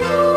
you.